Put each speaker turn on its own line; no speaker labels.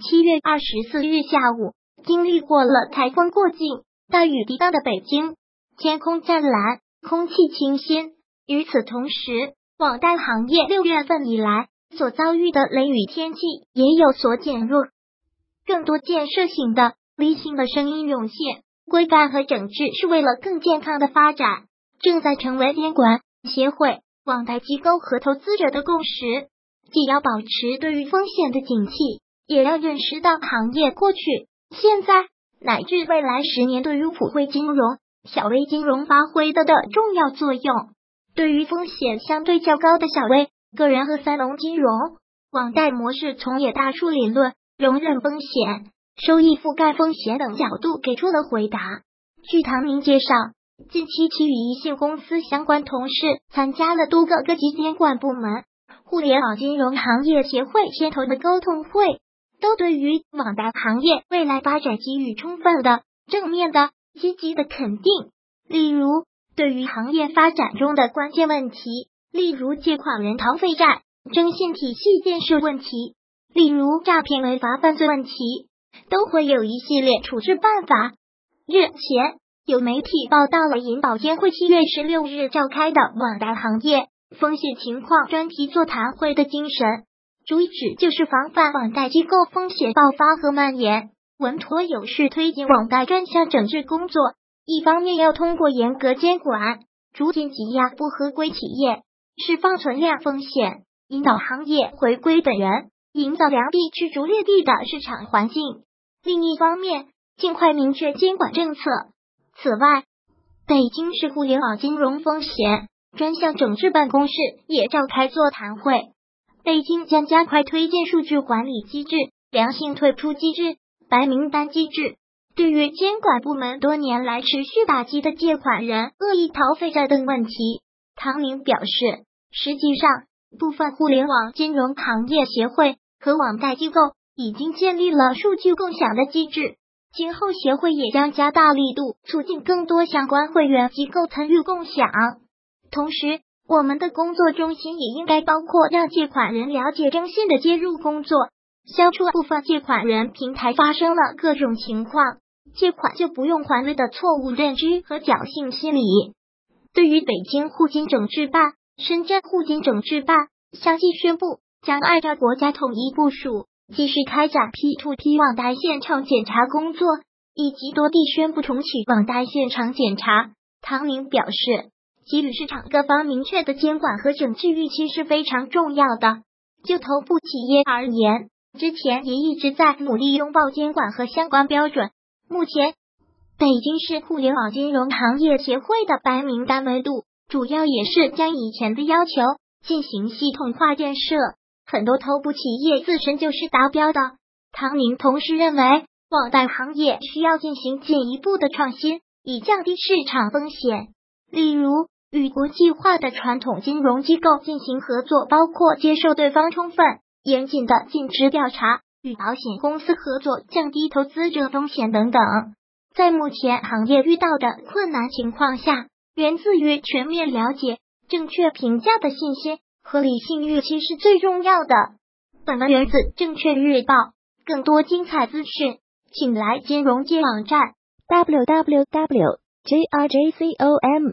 七月二十四日下午，经历过了台风过境、大雨滴答的北京，天空湛蓝，空气清新。与此同时，网贷行业六月份以来所遭遇的雷雨天气也有所减弱，更多建设性的、理性的声音涌现。规范和整治是为了更健康的发展，正在成为监管协会、网贷机构和投资者的共识。既要保持对于风险的警惕。也要认识到行业过去、现在乃至未来十年对于普惠金融、小微金融发挥的的重要作用。对于风险相对较高的小微个人和三农金融，网贷模式从业大数理论、容忍风险、收益覆盖风险等角度给出了回答。据唐明介绍，近期其与一线公司相关同事参加了多个各级监管部门、互联网金融行业协会牵头的沟通会。都对于网贷行业未来发展给予充分的正面的积极的肯定。例如，对于行业发展中的关键问题，例如借款人逃废债、征信体系建设问题，例如诈骗违法犯罪问题，都会有一系列处置办法。日前，有媒体报道了银保监会七月十六日召开的网贷行业风险情况专题座谈会的精神。主旨就是防范网贷机构风险爆发和蔓延，稳妥有序推进网贷专项整治工作。一方面要通过严格监管，逐渐挤压不合规企业，释放存量风险，引导行业回归本源，营造良币驱逐劣币的市场环境。另一方面，尽快明确监管政策。此外，北京市互联网金融风险专项整治办公室也召开座谈会。北京将加快推进数据管理机制、良性退出机制、白名单机制。对于监管部门多年来持续打击的借款人恶意逃废债等问题，唐明表示，实际上，部分互联网金融行业协会和网贷机构已经建立了数据共享的机制。今后，协会也将加大力度，促进更多相关会员机构参与共享。同时，我们的工作中心也应该包括让借款人了解征信的介入工作，消除部分借款人平台发生了各种情况，借款就不用还了的错误认知和侥幸心理。对于北京互金整治办、深圳互金整治办相继宣布将按照国家统一部署，继续开展 P to P 网贷现场检查工作，以及多地宣布重启网贷现场检查，唐宁表示。给予市场各方明确的监管和整治预期是非常重要的。就头部企业而言，之前也一直在努力拥抱监管和相关标准。目前，北京市互联网金融行业协会的白名单维度，主要也是将以前的要求进行系统化建设。很多头部企业自身就是达标的。唐宁同时认为，网贷行业需要进行进一步的创新，以降低市场风险，例如。与国际化的传统金融机构进行合作，包括接受对方充分、严谨的尽职调查；与保险公司合作，降低投资者风险等等。在目前行业遇到的困难情况下，源自于全面了解、正确评价的信息和理性预期是最重要的。本文源自证券日报，更多精彩资讯，请来金融界网站 w w w j r j c o m